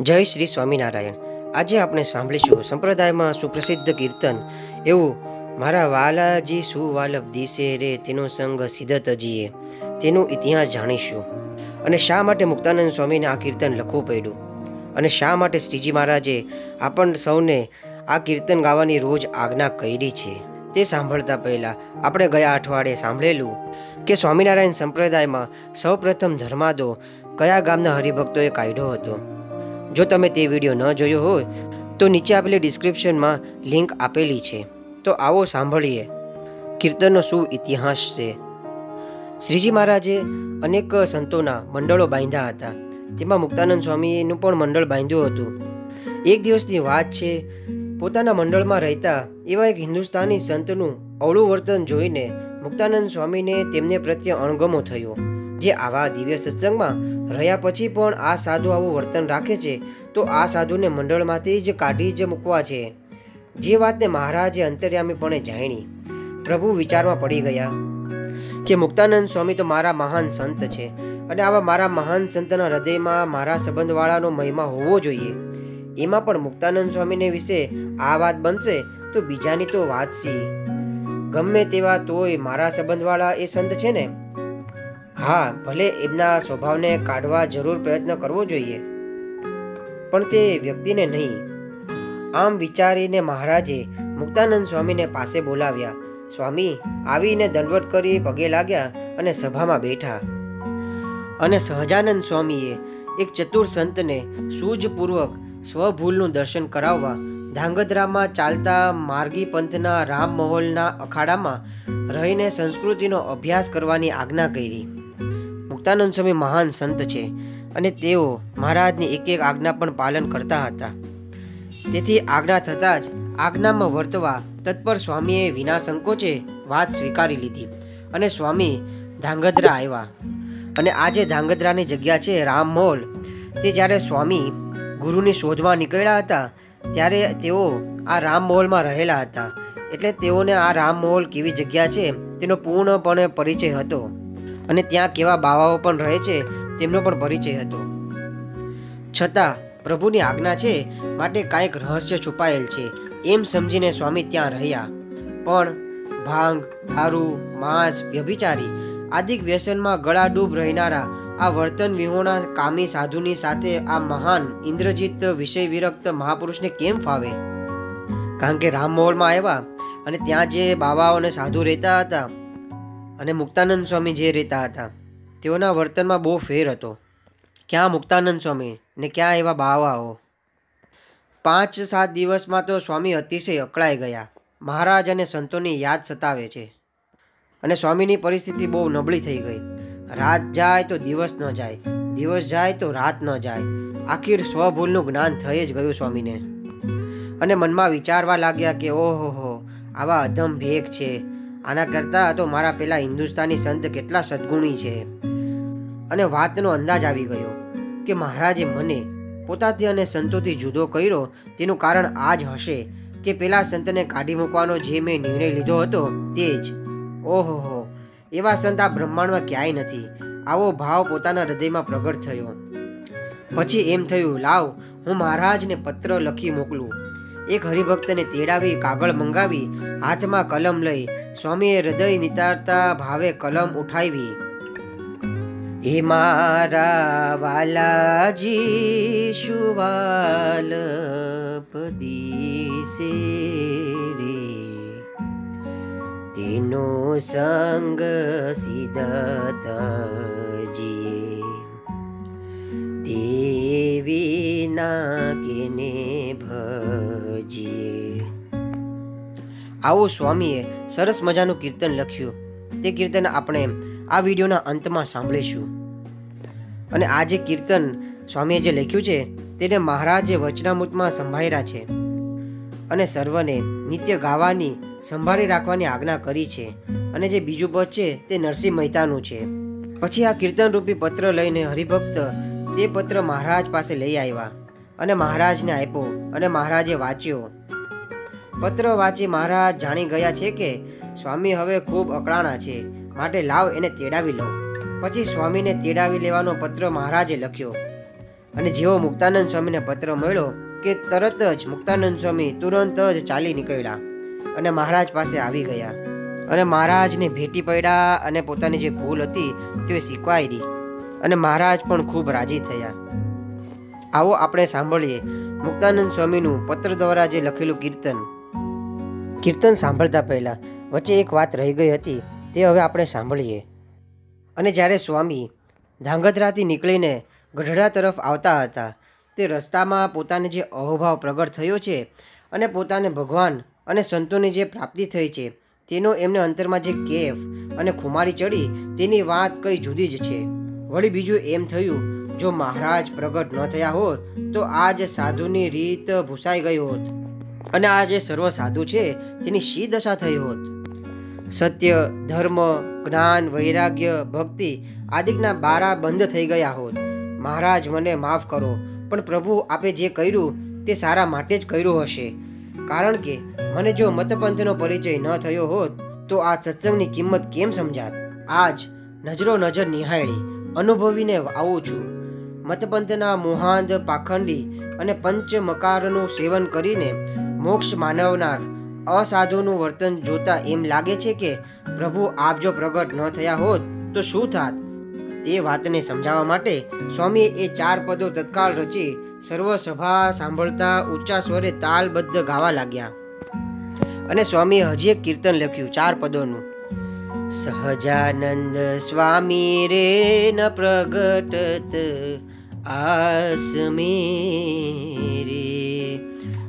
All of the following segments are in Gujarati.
જય શ્રી સ્વામિનારાયણ. આજે આપણે સાંભળીશું સંપ્રદાયમાં સુપ્રસિદ્ધ કીર્તન. એવું, મારા વાલાજી સુવાલભ દિશે રે, તેનો સંગ સિદ્ધતજીએ તેનો ઇતિહાસ જાણીશું. અને શા માટે મુક્તાનંદ સ્વામીને આ કીર્તન લખવું પડ્યું? અને શા માટે શ્રીજી મહારાજે આપણ સૌને આ કીર્તન ગાવાની રોજ આજ્ઞા કરી છે? તે સાંભળતા પહેલાં આપણે ગયા અઠવાડિયે સાંભળેલું કે સ્વામિનારાયણ સંપ્રદાયમાં સૌપ્રથમ ધર્માદો કયા ગામના હરિભક્તોએ કાઢ્યો હતો? જો તમે તે વીડિયો ન જોયો હોય, તો નીચે આપેલી ડિસ્ક્રિપ્શનમાં લિંક આપેલી છે. તો આવો સાંભળીએ. કીર્તનનો શું ઇતિહાસ છે? શ્રીજી મહારાજે અનેક સંતોના મંડળો બાંધ્યા હતા. તેમાં મુક્તાનંદ સ્વામીનું પણ મંડળ બાંધ્યું હતું. એક દિવસની વાત છે, પોતાના મંડળમાં રહેતા એવા એક હિન્દુસ્તાની સંતનું અવળું વર્તન જોઈને મુક્તાનંદ સ્વામીને તેમને પ્રત્યે અણગમો થયો, જે આવા દિવ્ય સત્સંગમાં રહ્યા પછી પણ આ સાધુ આવું વર્તન રાખે છે, તો આ સાધુને મંડળમાંથી જ કાઢી જ મૂકવા છે. જે વાતને મહારાજે અંતર્યામીપણે જાણી, પ્રભુ વિચારમાં પડી ગયા કે મુક્તાનંદ સ્વામી તો મારા મહાન સંત છે અને આવા મારા મહાન સંતના હૃદયમાં મારા સંબંધવાળાનો મહિમા હોવો જોઈએ. એમાં પણ મુક્તાનંદ સ્વામીને વિશે આ વાત બનશે તો બીજાની તો વાત સી. ગમે તેવા તોય મારા સંબંધવાળા એ સંત છે ને? હા, ભલે એમના સ્વભાવને કાઢવા જરૂર પ્રયત્ન કરવો જોઈએ. પણ તે વ્યક્તિને નહીં. આમ વિચારીને મહારાજે મુક્તાનંદ સ્વામીને પાસે બોલાવ્યા. સ્વામી આવીને દંડવટ કરી પગે લાગ્યા અને સભામાં બેઠા. અને સહજાનંદ સ્વામીએ એક ચતુર સંતને સૂઝપૂર્વક સ્વભૂલનું દર્શન કરાવવા ધાંગધ્રામાં ચાલતા માર્ગી પંથના રામ મહોલના અખાડામાં રહીને સંસ્કૃતિનો અભ્યાસ કરવાની આજ્ઞા કરી. મુક્તાનંદ સ્વામી મહાન સંત છે અને તેઓ મહારાજની એક એક આજ્ઞા પણ પાલન કરતા હતા. તેથી આજ્ઞા થતાં જ આજ્ઞામાં વર્તવા તત્પર સ્વામીએ વિના સંકોચે વાત સ્વીકારી લીધી અને સ્વામી ધાંગધ્રા આવ્યા. અને આજે ધાંગધ્રાની જગ્યા છે રામ મહોલ તે જ્યારે સ્વામી ગુરુની શોધમાં નીકળ્યા હતા, ત્યારે તેઓ આ રામ મહોલમાં રહેલા હતા. એટલે તેઓને આ રામ મહોલ કેવી જગ્યા છે તેનો પૂર્ણપણે પરિચય હતો. અને ત્યાં કેવા બાવાઓ પણ રહે છે, તેમનો પણ પરિચય હતો. છતાં, પ્રભુની આજ્ઞા છે, માટે કાંઈક રહસ્ય છુપાયેલ છે, એમ સમજીને સ્વામી ત્યાં રહ્યા. પણ, ભાંગ, દારૂ, માંસ, વ્યભિચારી, આદિક વ્યસનમાં ગળાડૂબ રહેનારા, આ વર્તન વિહોણા કામી સાધુની સાથે આ મહાન ઇન્દ્રજીત વિષય વિરક્ત મહાપુરુષને કેમ ફાવે? કારણ કે રામ મહોલમાં આવ્યા અને ત્યાં જે બાવાઓ અને સાધુ રહેતા હતા અને મુક્તાનંદ સ્વામી જે રહેતા હતા, તેઓના વર્તનમાં બહુ ફેર હતો. ક્યાં મુક્તાનંદ સ્વામી ને ક્યાં એવા બાવાઓ? પાંચ સાત દિવસમાં તો સ્વામી અતિશય અકળાઈ ગયા. મહારાજ અને સંતોની યાદ સતાવે છે. અને સ્વામીની પરિસ્થિતિ બહુ નબળી થઈ ગઈ. રાત જાય તો દિવસ ન જાય, દિવસ જાય તો રાત ન જાય. આખીર સ્વભૂલનું જ્ઞાન થઈ જ ગયું સ્વામીને. અને મનમાં વિચારવા લાગ્યા કે ઓહો આવા અધમ ભેગ છે. આના કરતાં તો મારા પેલા હિન્દુસ્તાની સંત કેટલા સદગુણી છે. અને વાતનો અંદાજ આવી ગયો કે મહારાજે મને પોતાથી અને સંતોથી જુદો કર્યો તેનું કારણ આ જ હશે કે પેલા સંતને કાઢી મૂકવાનો જે મેં નિર્ણય લીધો હતો તે જ. ઓહો એવા સંત આ બ્રહ્માંડમાં ક્યાંય નથી. આવો ભાવ પોતાના હૃદયમાં પ્રગટ થયો. પછી એમ થયું, લાવ, હું મહારાજને પત્ર લખી મોકલું. એક હરિભક્તને તેડાવી, કાગળ મંગાવી, હાથમાં કલમ લઈ સ્વામીએ હૃદય નિતારતા ભાવે કલમ ઉઠાવી. હે મારા વાલાજી શુવાલ પદીસે રે. તેનો સંગ સિદ્ધતજી દેવી ના કેને ભજીએ આવો સ્વામીએ સરસ મજાનું કીર્તન લખ્યું. તે કીર્તન આપણે આ વિડીયોના અંતમાં સાંભળીશું. અને આ જે કીર્તન સ્વામીએ જે લખ્યું છે, તેને મહારાજે વચનામૃતમાં સંભાળ્યા છે અને સર્વને નિત્ય ગાવાની, સંભાળી રાખવાની આજ્ઞા કરી છે. અને જે બીજું પદ છે, તે નરસિંહ મહેતાનું છે. પછી આ કીર્તન રૂપી પત્ર લઈને હરિભક્ત તે પત્ર મહારાજ પાસે લઈ આવ્યા અને મહારાજને આપ્યો અને મહારાજે વાંચ્યો પત્ર વાંચી મહારાજ જાણી ગયા છે કે સ્વામી હવે ખૂબ અકળાણા છે. માટે લાવ એને તેડાવી લો પછી સ્વામીને તેડાવી લેવાનો પત્ર મહારાજે લખ્યો. અને જેવો મુક્તાનંદ સ્વામીને પત્ર મળ્યો કે તરત જ મુક્તાનંદ સ્વામી તુરંત જ ચાલી નીકળ્યા અને મહારાજ પાસે આવી ગયા. અને મહારાજને ભેટી પડ્યા અને પોતાની જે ભૂલ હતી તે શીખવાઈ અને મહારાજ પણ ખૂબ રાજી થયા. આવો આપણે સાંભળીએ મુક્તાનંદ સ્વામીનું પત્ર દ્વારા જે લખેલું કીર્તન. કીર્તન સાંભળતા પહેલા વચ્ચે એક વાત રહી ગઈ હતી, તે હવે આપણે સાંભળીએ. અને જ્યારે સ્વામી ધાંગધ્રાથી નીકળીને ગઢડા તરફ આવતા હતા, તે રસ્તામાં પોતાને જે અહોભાવ પ્રગટ થયો છે અને પોતાને ભગવાન અને સંતોની જે પ્રાપ્તિ થઈ છે, તેનો એમને અંતરમાં જે કેફ અને ખુમારી ચડી, તેની વાત કઈ જુદી જ છે. વળી બીજું એમ થયું, જો મહારાજ પ્રગટ ન થયા હોત, તો આજ સાધુની રીત ભૂસાઈ ગઈ હોત. અને આ જે સર્વ સાધુ છે, તેની શી દશા થઈ હોત? સત્ય, ધર્મ, જ્ઞાન, વૈરાગ્ય, ભક્તિ આદિના બારા બંધ થઈ ગયા હોત. મહારાજ, મને માફ કરો, પણ પ્રભુ આપે જે કર્યું, તે સારા માટે જ કર્યું હશે. કારણ કે મને જો મતપંથનો પરિચય ન થયો હોત, તો આ સત્સંગની કિંમત કેમ સમજાત? આજ નજરો નજર નિહાળી, અનુભવીને આવું છું. મતપંથના મોહાંધ, પાખંડી અને પંચમકારનું સેવન કરીને મોક્ષ માનવનાર અસાધુનું વર્તન જોતા એમ લાગે છે કે, પ્રભુ, આપ જો પ્રગટ ન થયા હોત, તો શું થાત? તે વાતને સમજાવવા માટે સ્વામીએ એ ચાર પદો તત્કાળ રચી સર્વ સભા સાંભળતા ઊંચા સ્વરે તાલબદ્ધ ગાવા લાગ્યા. અને સ્વામીએ હજી એક કીર્તન લખ્યું, ચાર પદોનું. સહજાનંદ સ્વામી રે ન પ્રગટત આસ મેરે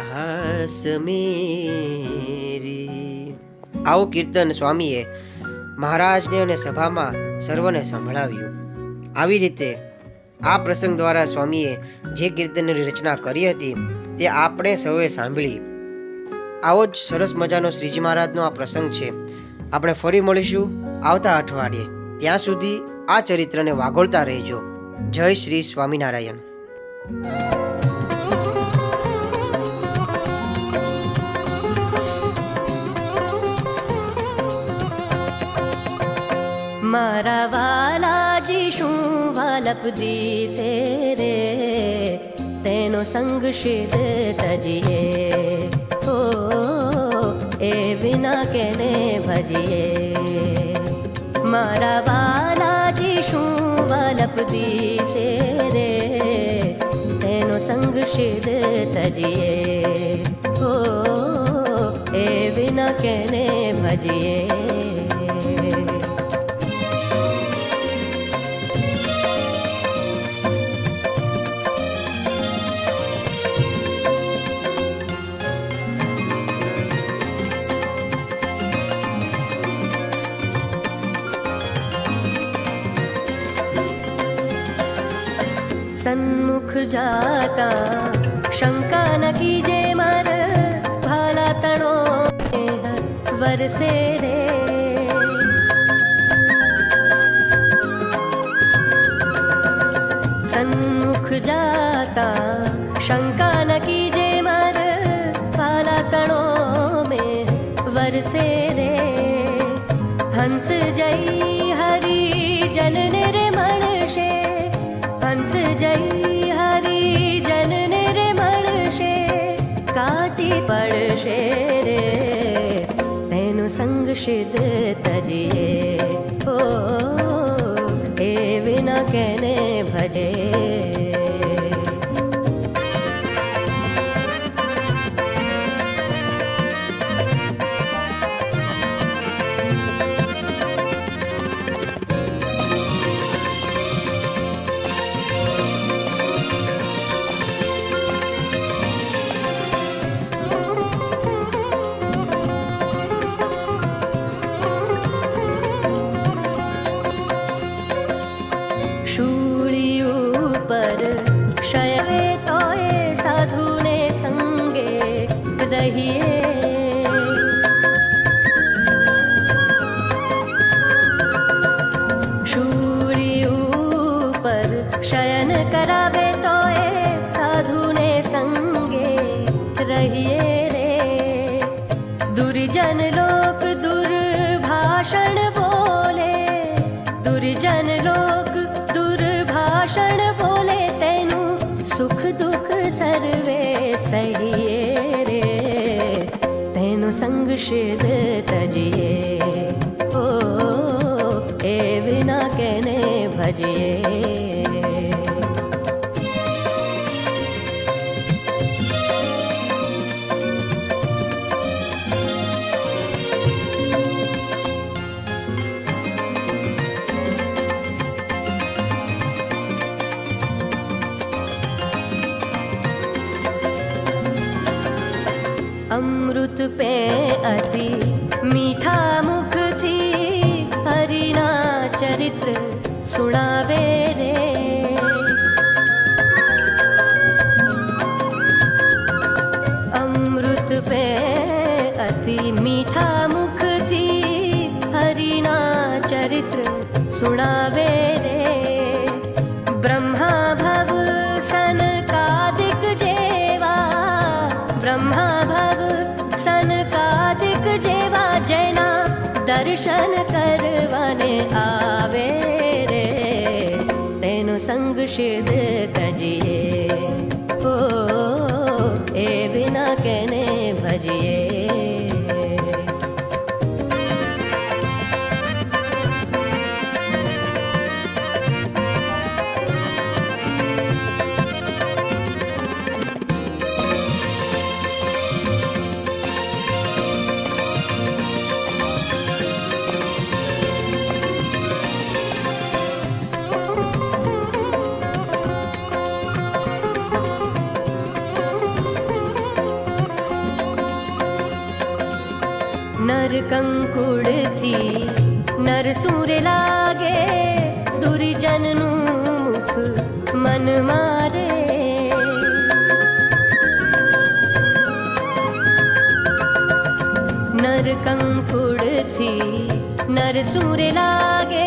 આસ મેરી. આવું કીર્તન સ્વામીએ મહારાજને અને સભામાં સર્વને સંભળાવ્યું. આવી રીતે આ પ્રસંગ દ્વારા સ્વામીએ જે કીર્તનની રચના કરી હતી, તે આપણે સૌએ સાંભળી. આવો જ સરસ મજાનો શ્રીજી મહારાજનો આ પ્રસંગ છે. આપણે ફરી મળીશું આવતા અઠવાડિયે. ત્યાં સુધી આ ચરિત્રને વાગોળતા રહેજો. જય શ્રી સ્વામિનારાયણ. मा बाला जिषु वलपदि रे। ते सङ्गक्षी तजि होना के भजि मा बाला जि शूलपदिरे ते सङ्गक्षीत तजि होना के भजिे સન્મુખ જાતા શંકા ન કીજે મર ભાલા તણો વરસે રે સન્મુખ જાતા શંકા ન કીજે મર ભાલા તણો મે વરસે રે હંસ જઈ शि तजि ो देवि के भजे। રહીએ શૂરી ઉપર શયન કરાવે તો એ સાધુને સંગે રહીએ રે દુર્જન લોક દુર્ભાષણ બોલે દુર્જન લોક દુર્ભાષણ બોલે તેનું સુખ દુઃખ સર્વે સહી શિદ તજીએ. ઓ એ વિના કેને ભજીએ. અમૃત પે अति मीठा मुख थी हरिणा चरित्र सुणावे रे। अमृत पे अति मीठा मुख थी हरिणा चरित्र सुणावे દર્શન કરવાને આવે રે તેનો સંગ સિદ્ધ તજીએ ઓ એ વિના કેને ભજીએ नर कंकुड़ थी। नर सूर लागे दुर्जन मुख मन मारे। नर कंकुड़ थी नर सूर लागे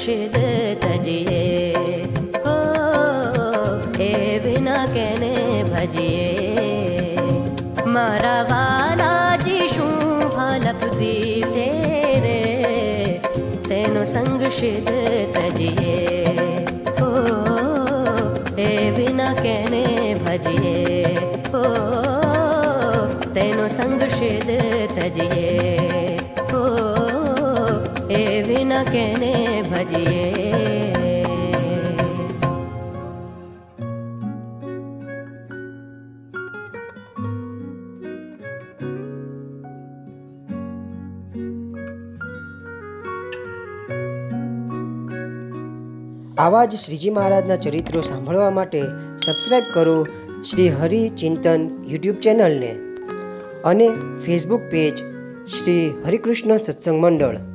ी तजि ओ एना के भजे मारा बाला जि शू लिरे ते सङ्गक्षीद तजि ओ ते विना कने भजि हो ते सङ्घीद तजि કેને ભજીએ આવા જ શ્રીજી મહારાજના ચરિત્રો સાંભળવા માટે સબસ્ક્રાઈબ કરો શ્રી હરિ ચિંતન યુટ્યુબ ચેનલને અને ફેસબુક પેજ શ્રી હરિકૃષ્ણ સત્સંગ મંડળ.